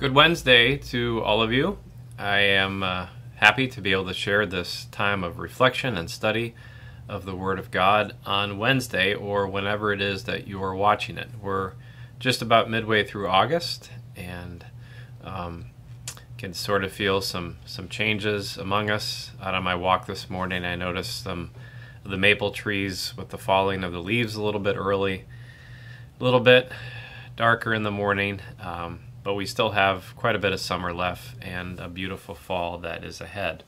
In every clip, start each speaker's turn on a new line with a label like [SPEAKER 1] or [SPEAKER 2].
[SPEAKER 1] Good Wednesday to all of you. I am uh, happy to be able to share this time of reflection and study of the Word of God on Wednesday or whenever it is that you are watching it. We're just about midway through August and um, can sort of feel some, some changes among us. Out on my walk this morning, I noticed some the maple trees with the falling of the leaves a little bit early, a little bit darker in the morning. Um, but we still have quite a bit of summer left and a beautiful fall that is ahead.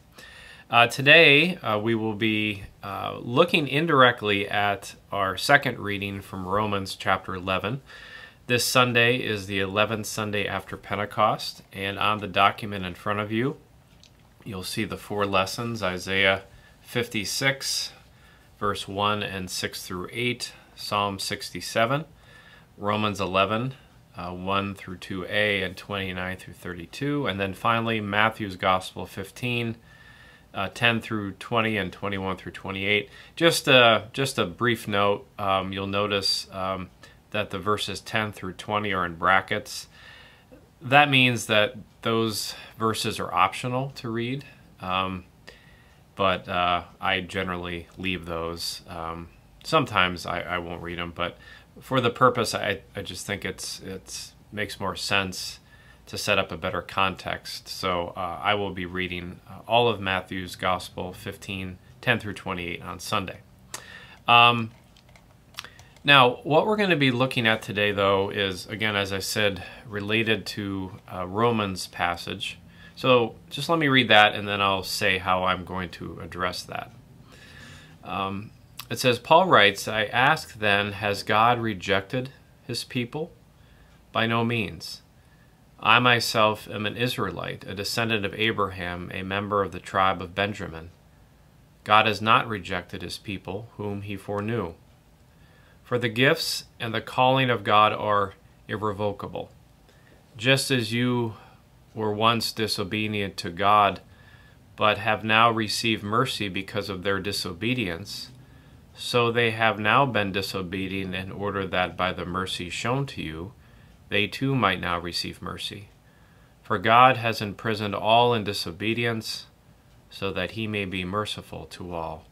[SPEAKER 1] Uh, today, uh, we will be uh, looking indirectly at our second reading from Romans chapter 11. This Sunday is the 11th Sunday after Pentecost, and on the document in front of you, you'll see the four lessons Isaiah 56, verse 1 and 6 through 8, Psalm 67, Romans 11, uh, 1 through 2a and 29 through 32. And then finally, Matthew's Gospel 15, uh, 10 through 20 and 21 through 28. Just a, just a brief note um, you'll notice um, that the verses 10 through 20 are in brackets. That means that those verses are optional to read, um, but uh, I generally leave those. Um, sometimes I, I won't read them, but for the purpose, I, I just think it's it's makes more sense to set up a better context. So uh, I will be reading uh, all of Matthew's Gospel 15, 10 through 28 on Sunday. Um, now, what we're going to be looking at today, though, is again, as I said, related to uh, Romans passage. So just let me read that, and then I'll say how I'm going to address that. Um, it says, Paul writes, I ask then, has God rejected his people? By no means. I myself am an Israelite, a descendant of Abraham, a member of the tribe of Benjamin. God has not rejected his people, whom he foreknew. For the gifts and the calling of God are irrevocable. Just as you were once disobedient to God, but have now received mercy because of their disobedience, so they have now been disobedient in order that by the mercy shown to you, they too might now receive mercy. For God has imprisoned all in disobedience, so that he may be merciful to all.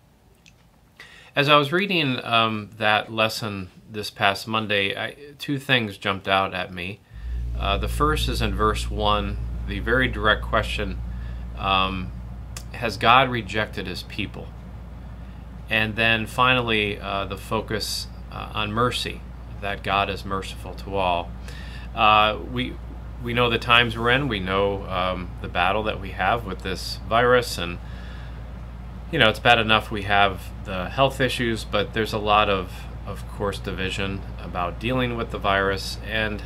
[SPEAKER 1] As I was reading um, that lesson this past Monday, I, two things jumped out at me. Uh, the first is in verse 1, the very direct question um, Has God rejected his people? And then finally, uh, the focus uh, on mercy, that God is merciful to all. Uh, we, we know the times we're in, we know um, the battle that we have with this virus, and you know, it's bad enough we have the health issues, but there's a lot of, of course, division about dealing with the virus. And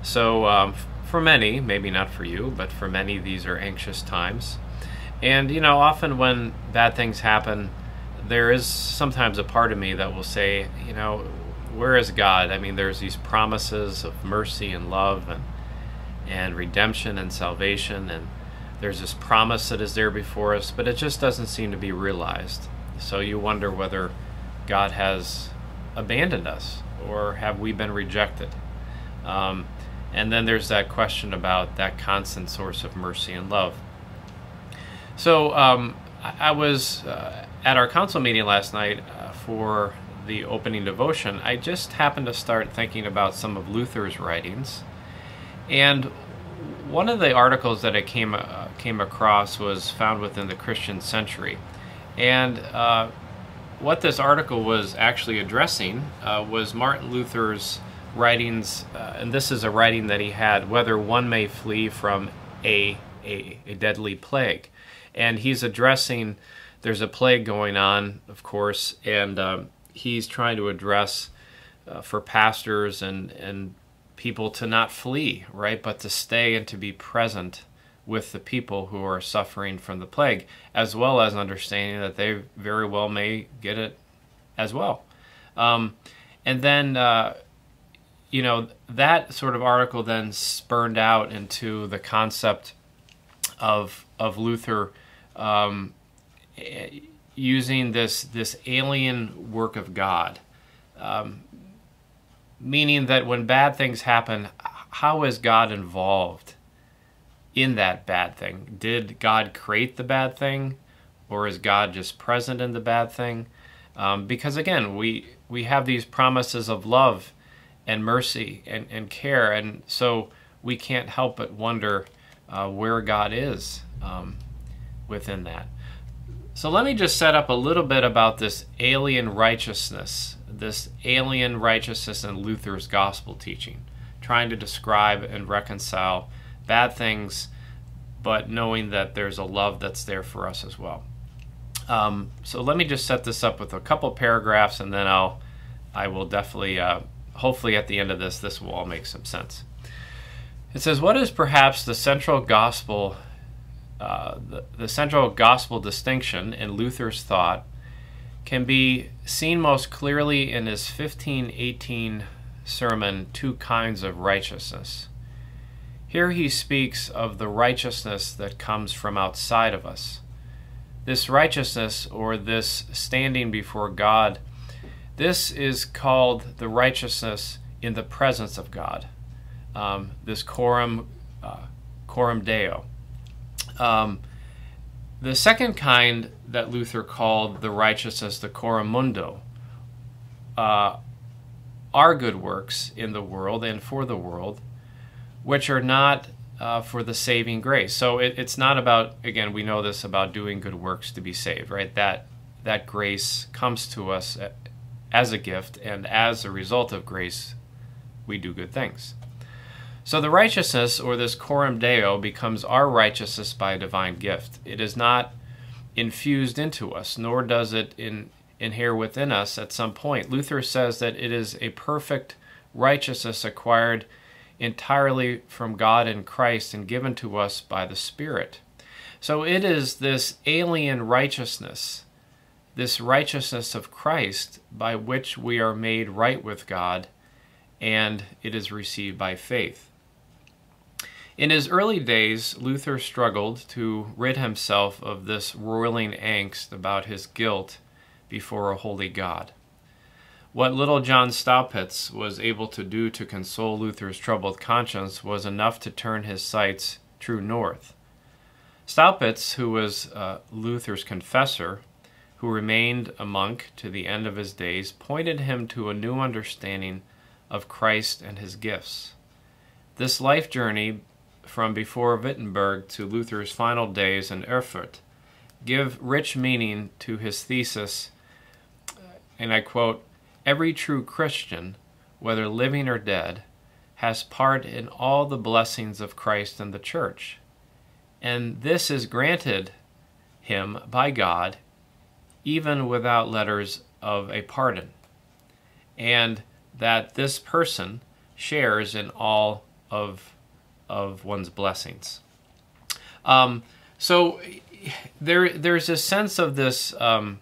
[SPEAKER 1] so, um, for many, maybe not for you, but for many, these are anxious times. And, you know, often when bad things happen, there is sometimes a part of me that will say, you know, where is God? I mean, there's these promises of mercy and love and and redemption and salvation and there's this promise that is there before us, but it just doesn't seem to be realized. So you wonder whether God has abandoned us or have we been rejected? Um, and then there's that question about that constant source of mercy and love. So um, I, was uh, at our council meeting last night uh, for the opening devotion, I just happened to start thinking about some of Luther's writings. And one of the articles that I came, uh, came across was found within the Christian Century. And uh, what this article was actually addressing uh, was Martin Luther's writings, uh, and this is a writing that he had, Whether One May Flee from a, a, a Deadly Plague. And he's addressing there's a plague going on, of course, and um, he's trying to address uh, for pastors and, and people to not flee, right, but to stay and to be present with the people who are suffering from the plague, as well as understanding that they very well may get it as well. Um, and then, uh, you know, that sort of article then spurned out into the concept of of Luther um, using this this alien work of God, um, meaning that when bad things happen, how is God involved in that bad thing. Did God create the bad thing, or is God just present in the bad thing? Um, because again, we we have these promises of love and mercy and, and care, and so we can't help but wonder uh, where God is um, within that. So let me just set up a little bit about this alien righteousness, this alien righteousness in Luther's gospel teaching, trying to describe and reconcile bad things, but knowing that there's a love that's there for us as well. Um, so let me just set this up with a couple paragraphs, and then I'll, I will definitely, uh, hopefully, at the end of this, this will all make some sense. It says, "What is perhaps the central gospel, uh, the, the central gospel distinction in Luther's thought, can be seen most clearly in his 1518 sermon, Two Kinds of Righteousness." Here he speaks of the righteousness that comes from outside of us. This righteousness, or this standing before God, this is called the righteousness in the presence of God. Um, this coram, uh, deo. Um, the second kind that Luther called the righteous as the coram mundo, uh, are good works in the world and for the world which are not uh, for the saving grace. So it, it's not about again we know this about doing good works to be saved, right? That that grace comes to us as a gift, and as a result of grace, we do good things. So the righteousness, or this coram deo, becomes our righteousness by a divine gift. It is not infused into us, nor does it in, inhere within us at some point. Luther says that it is a perfect righteousness acquired entirely from God in Christ and given to us by the Spirit. So it is this alien righteousness, this righteousness of Christ, by which we are made right with God, and it is received by faith. In his early days, Luther struggled to rid himself of this roiling angst about his guilt before a holy God. What little John Staupitz was able to do to console Luther's troubled conscience was enough to turn his sights true north. Staupitz, who was uh, Luther's confessor, who remained a monk to the end of his days, pointed him to a new understanding of Christ and his gifts. This life journey from before Wittenberg to Luther's final days in Erfurt give rich meaning to his thesis, and I quote, Every true Christian, whether living or dead, has part in all the blessings of Christ and the church. And this is granted him by God, even without letters of a pardon. And that this person shares in all of, of one's blessings. Um, so there, there's a sense of this. Um,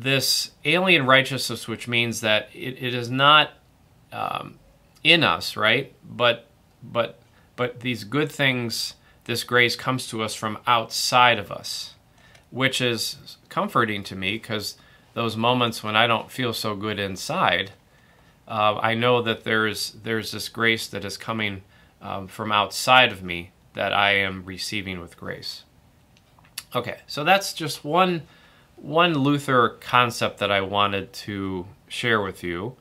[SPEAKER 1] this alien righteousness, which means that it, it is not um, in us, right? But but but these good things, this grace comes to us from outside of us, which is comforting to me because those moments when I don't feel so good inside, uh, I know that there's there's this grace that is coming um, from outside of me that I am receiving with grace. Okay, so that's just one one Luther concept that I wanted to share with you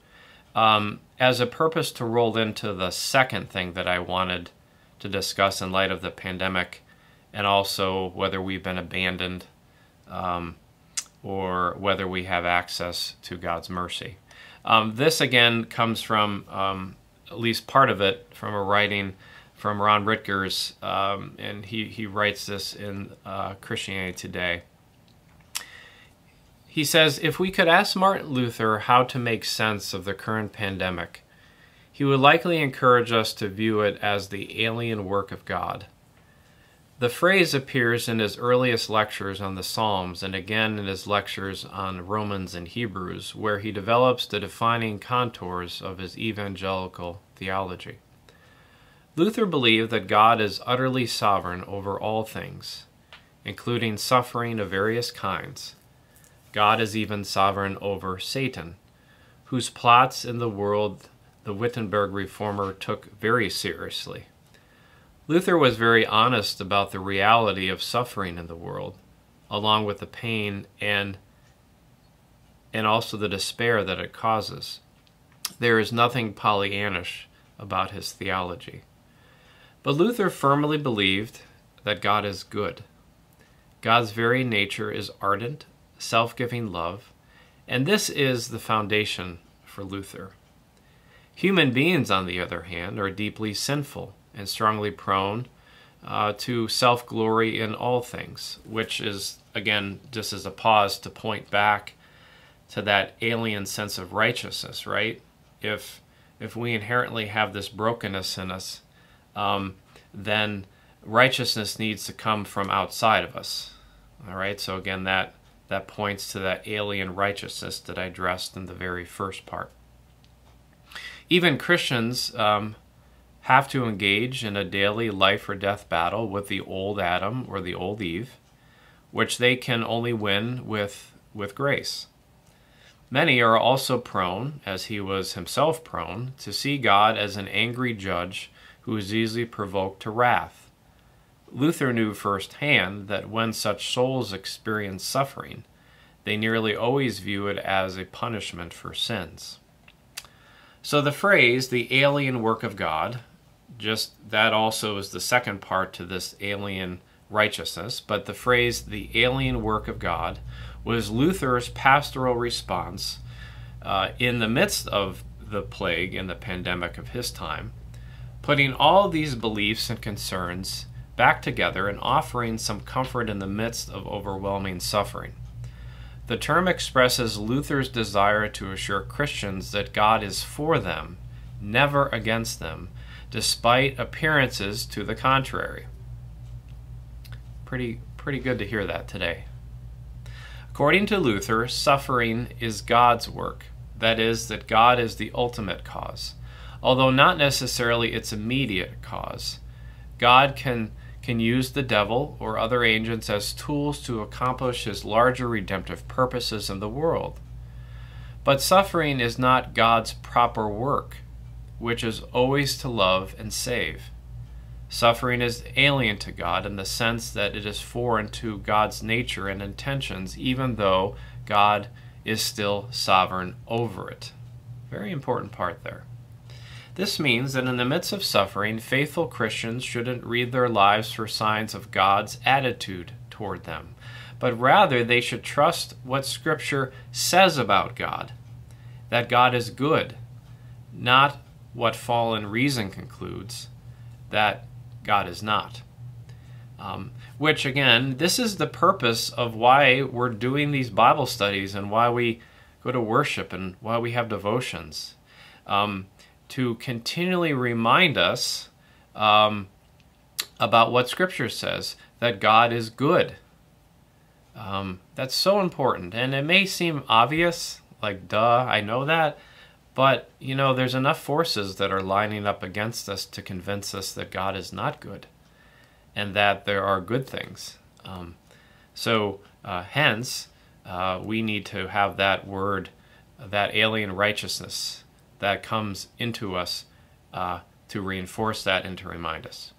[SPEAKER 1] um, as a purpose to roll into the second thing that I wanted to discuss in light of the pandemic and also whether we've been abandoned um, or whether we have access to God's mercy. Um, this again comes from um, at least part of it from a writing from Ron Rittgers, um, and he, he writes this in uh, Christianity Today. He says if we could ask Martin Luther how to make sense of the current pandemic, he would likely encourage us to view it as the alien work of God. The phrase appears in his earliest lectures on the Psalms and again in his lectures on Romans and Hebrews, where he develops the defining contours of his evangelical theology. Luther believed that God is utterly sovereign over all things, including suffering of various kinds, God is even sovereign over Satan, whose plots in the world the Wittenberg reformer took very seriously. Luther was very honest about the reality of suffering in the world, along with the pain and and also the despair that it causes. There is nothing Pollyannish about his theology. But Luther firmly believed that God is good. God's very nature is ardent, self giving love, and this is the foundation for Luther. Human beings, on the other hand, are deeply sinful and strongly prone uh, to self glory in all things, which is, again, just as a pause to point back to that alien sense of righteousness, right? If if we inherently have this brokenness in us, um, then righteousness needs to come from outside of us. All right. So again, that that points to that alien righteousness that I addressed in the very first part. Even Christians um, have to engage in a daily life or death battle with the old Adam or the old Eve, which they can only win with with grace. Many are also prone, as he was himself prone, to see God as an angry judge who is easily provoked to wrath. Luther knew firsthand that when such souls experience suffering, they nearly always view it as a punishment for sins. So the phrase, the alien work of God, just that also is the second part to this alien righteousness, but the phrase, the alien work of God, was Luther's pastoral response uh, in the midst of the plague and the pandemic of his time, putting all these beliefs and concerns back together and offering some comfort in the midst of overwhelming suffering. The term expresses Luther's desire to assure Christians that God is for them, never against them, despite appearances to the contrary. Pretty pretty good to hear that today. According to Luther, suffering is God's work. That is, that God is the ultimate cause, although not necessarily its immediate cause. God can, can use the devil or other agents as tools to accomplish his larger redemptive purposes in the world. But suffering is not God's proper work, which is always to love and save. Suffering is alien to God in the sense that it is foreign to God's nature and intentions, even though God is still sovereign over it. Very important part there. This means that in the midst of suffering, faithful Christians shouldn't read their lives for signs of God's attitude toward them, but rather they should trust what Scripture says about God that God is good, not what fallen reason concludes that God is not. Um, which, again, this is the purpose of why we're doing these Bible studies and why we go to worship and why we have devotions. Um, to continually remind us um, about what Scripture says that God is good. Um, that's so important. And it may seem obvious, like, duh, I know that. But, you know, there's enough forces that are lining up against us to convince us that God is not good and that there are good things. Um, so, uh, hence, uh, we need to have that word, that alien righteousness that comes into us uh, to reinforce that and to remind us.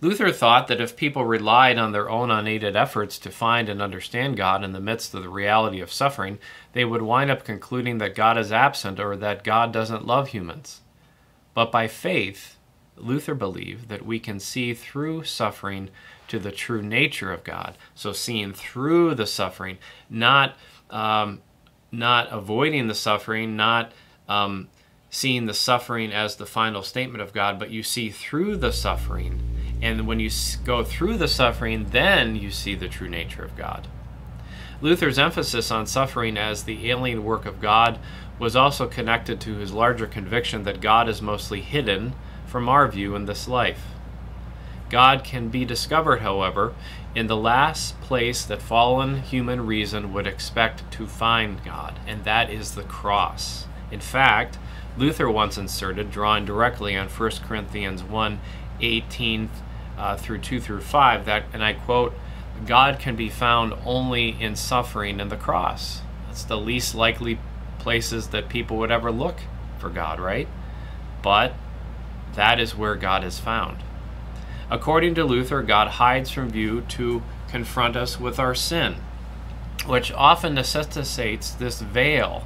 [SPEAKER 1] Luther thought that if people relied on their own unaided efforts to find and understand God in the midst of the reality of suffering, they would wind up concluding that God is absent or that God doesn't love humans. But by faith, Luther believed that we can see through suffering to the true nature of God. So seeing through the suffering, not um, not avoiding the suffering, not um, seeing the suffering as the final statement of God, but you see through the suffering and when you go through the suffering, then you see the true nature of God. Luther's emphasis on suffering as the alien work of God was also connected to his larger conviction that God is mostly hidden from our view in this life. God can be discovered, however, in the last place that fallen human reason would expect to find God, and that is the cross. In fact, Luther once inserted, drawing directly on 1 Corinthians 1 18 uh, through 2 through 5 that and I quote God can be found only in suffering and the cross. That's the least likely places that people would ever look for God, right? But that is where God is found. According to Luther, God hides from view to confront us with our sin, which often necessitates this veil,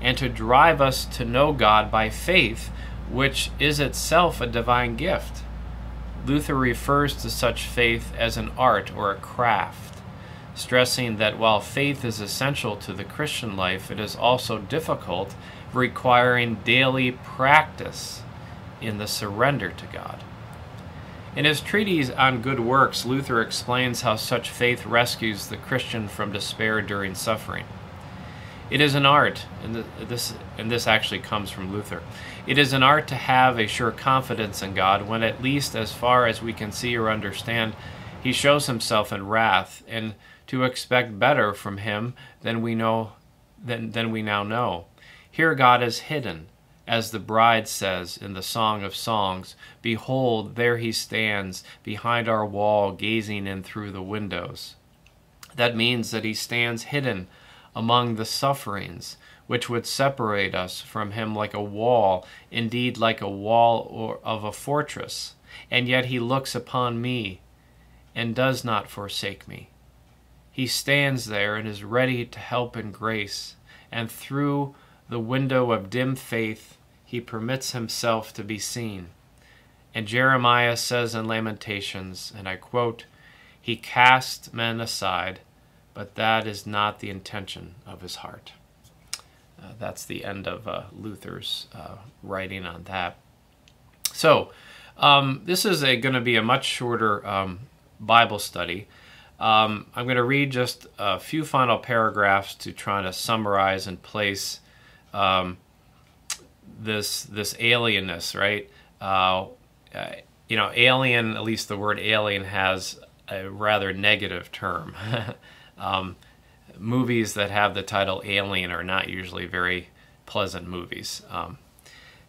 [SPEAKER 1] and to drive us to know God by faith, which is itself a divine gift. Luther refers to such faith as an art or a craft, stressing that while faith is essential to the Christian life, it is also difficult, requiring daily practice in the surrender to God. In his treatise on good works, Luther explains how such faith rescues the Christian from despair during suffering. It is an art, and this and this actually comes from Luther. It is an art to have a sure confidence in God when at least as far as we can see or understand, he shows himself in wrath, and to expect better from him than we know than, than we now know. Here God is hidden, as the bride says in the Song of Songs, Behold, there he stands behind our wall, gazing in through the windows. That means that he stands hidden among the sufferings which would separate us from him like a wall, indeed like a wall of a fortress. And yet he looks upon me and does not forsake me. He stands there and is ready to help in grace, and through the window of dim faith he permits himself to be seen. And Jeremiah says in Lamentations, and I quote, He cast men aside but that is not the intention of his heart. Uh, that's the end of uh, Luther's uh, writing on that. So, um, this is going to be a much shorter um, Bible study. Um, I'm going to read just a few final paragraphs to try to summarize and place um, this this alienness, right? Uh, you know, alien. At least the word alien has a rather negative term. Um, movies that have the title Alien are not usually very pleasant movies. Um,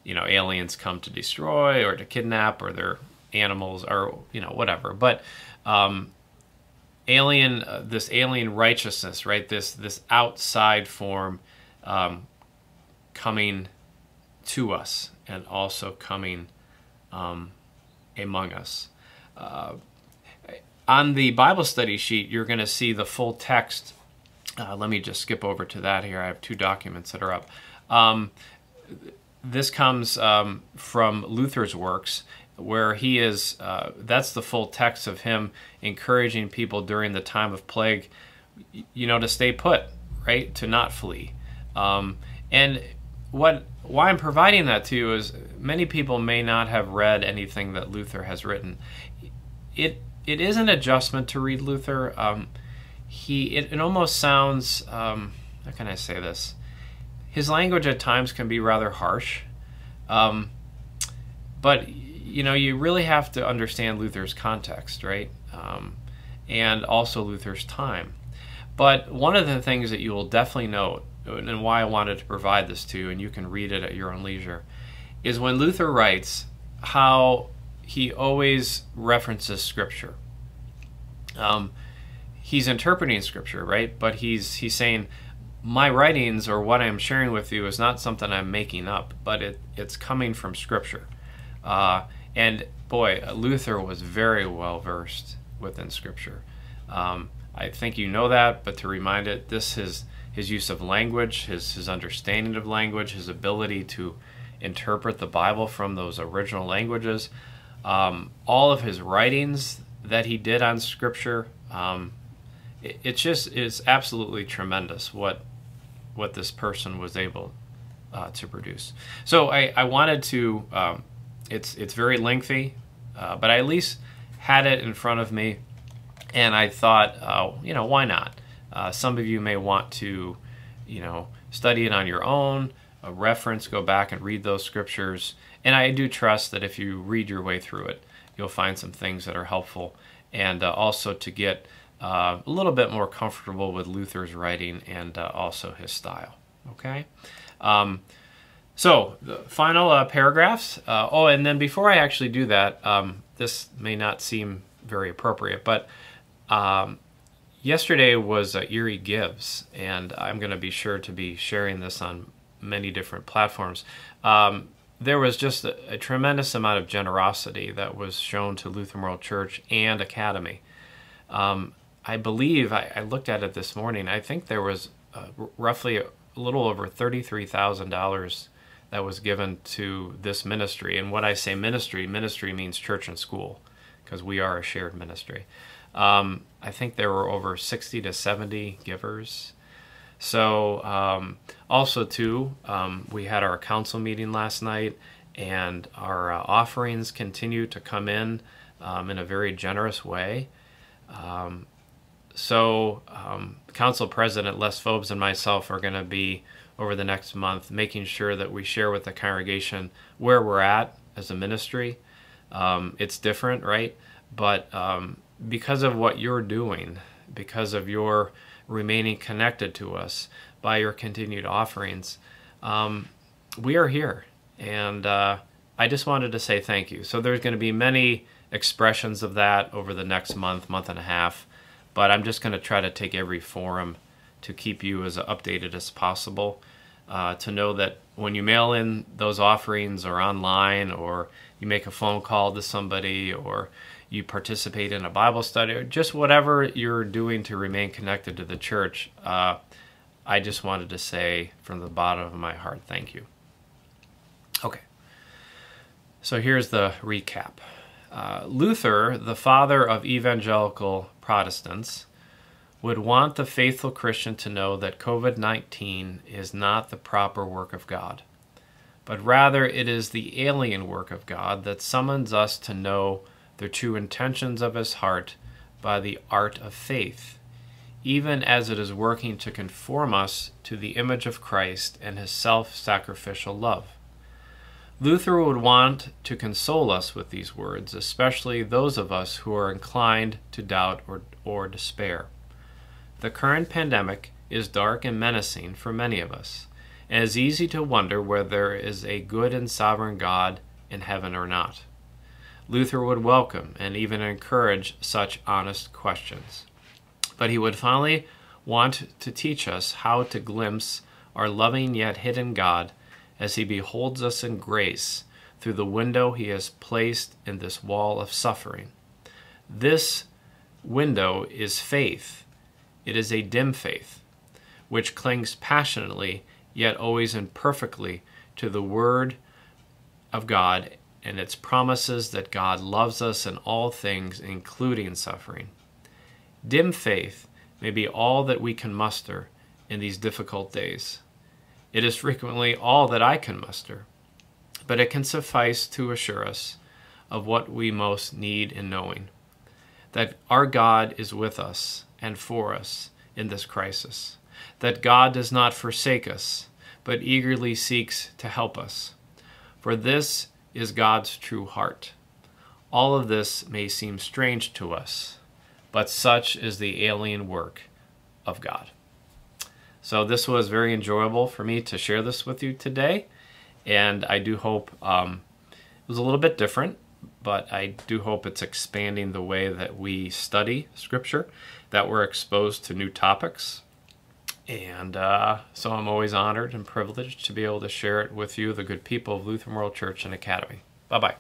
[SPEAKER 1] you know, aliens come to destroy or to kidnap, or they're animals, or you know, whatever. But um, alien, uh, this alien righteousness, right? This this outside form um, coming to us and also coming um, among us. Uh, on the Bible study sheet, you're going to see the full text. Uh, let me just skip over to that here. I have two documents that are up. Um, this comes um, from Luther's works, where he is, uh, that's the full text of him encouraging people during the time of plague, you know, to stay put, right? To not flee. Um, and what why I'm providing that to you is many people may not have read anything that Luther has written. It it is an adjustment to read Luther. Um, he it, it, almost sounds um, how can I say this? His language at times can be rather harsh, um, but you know you really have to understand Luther's context, right? Um, and also Luther's time. But one of the things that you will definitely note, and why I wanted to provide this to you, and you can read it at your own leisure, is when Luther writes how he always references scripture. Um, he's interpreting scripture, right? But he's he's saying my writings or what I'm sharing with you is not something I'm making up, but it, it's coming from scripture. Uh, and boy, Luther was very well versed within scripture. Um, I think you know that, but to remind it, this is his use of language, his his understanding of language, his ability to interpret the Bible from those original languages. Um, all of his writings that he did on Scripture, um, it, it's just it's absolutely tremendous what what this person was able uh, to produce. So I, I wanted to. Um, it's it's very lengthy, uh, but I at least had it in front of me, and I thought, uh, you know, why not? Uh, some of you may want to, you know, study it on your own, a reference, go back and read those scriptures. And I do trust that if you read your way through it, you'll find some things that are helpful. And uh, also to get uh, a little bit more comfortable with Luther's writing and uh, also his style. Okay? Um, so, the final uh, paragraphs. Uh, oh, and then before I actually do that, um, this may not seem very appropriate, but um, yesterday was uh, Erie Gives, and I'm going to be sure to be sharing this on many different platforms. Um, there was just a, a, tremendous amount of generosity that was shown to Luther Memorial Church and Academy. Um, I believe I, I, looked at it this morning. I think there was uh, roughly a, little over thirty-three thousand dollars that was given to this ministry. And when I say ministry, ministry means church and school, because we are a shared ministry. Um, I think there were over sixty to seventy givers. So um, also too, um, we had our council meeting last night, and our uh, offerings continue to come in um, in a very generous way. Um, so, um, Council President Les Phobes and myself are going to be over the next month making sure that we share with the congregation where we're at as a ministry. Um, it's different, right? But because of what you're doing, because of your remaining connected to us by your continued offerings, um, we are here. And uh, I just wanted to say thank you. So, there's going to be many expressions of that over the next month, month and a half. But I'm just going to try to take every forum to keep you as updated as possible. Uh, to know that when you mail in those offerings or online or you make a phone call to somebody or you participate in a Bible study or just whatever you're doing to remain connected to the church, uh, I just wanted to say from the bottom of my heart, thank you. Okay, so here's the recap. Uh, Luther, the father of evangelical Protestants, would want the faithful Christian to know that COVID 19 is not the proper work of God, but rather it is the alien work of God that summons us to know the true intentions of his heart by the art of faith, even as it is working to conform us to the image of Christ and his self sacrificial love. Luther would want to console us with these words, especially those of us who are inclined to doubt or, or despair. The current pandemic is dark and menacing for many of us, and it is easy to wonder whether there is a good and sovereign God in heaven or not. Luther would welcome and even encourage such honest questions. But he would finally want to teach us how to glimpse our loving yet hidden God as he beholds us in grace through the window he has placed in this wall of suffering. This window is faith. It is a dim faith, which clings passionately yet always imperfectly to the Word of God and its promises that God loves us in all things, including suffering. Dim faith may be all that we can muster in these difficult days. It is frequently all that I can muster, but it can suffice to assure us of what we most need in knowing that our God is with us and for us in this crisis, that God does not forsake us, but eagerly seeks to help us. For this is God's true heart. All of this may seem strange to us, but such is the alien work of God. So this was very enjoyable for me to share this with you today, and I do hope um, it was a little bit different, but I do hope it's expanding the way that we study Scripture, that we're exposed to new topics. And uh, so I'm always honored and privileged to be able to share it with you, the good people of Luther Memorial Church and Academy. Bye bye.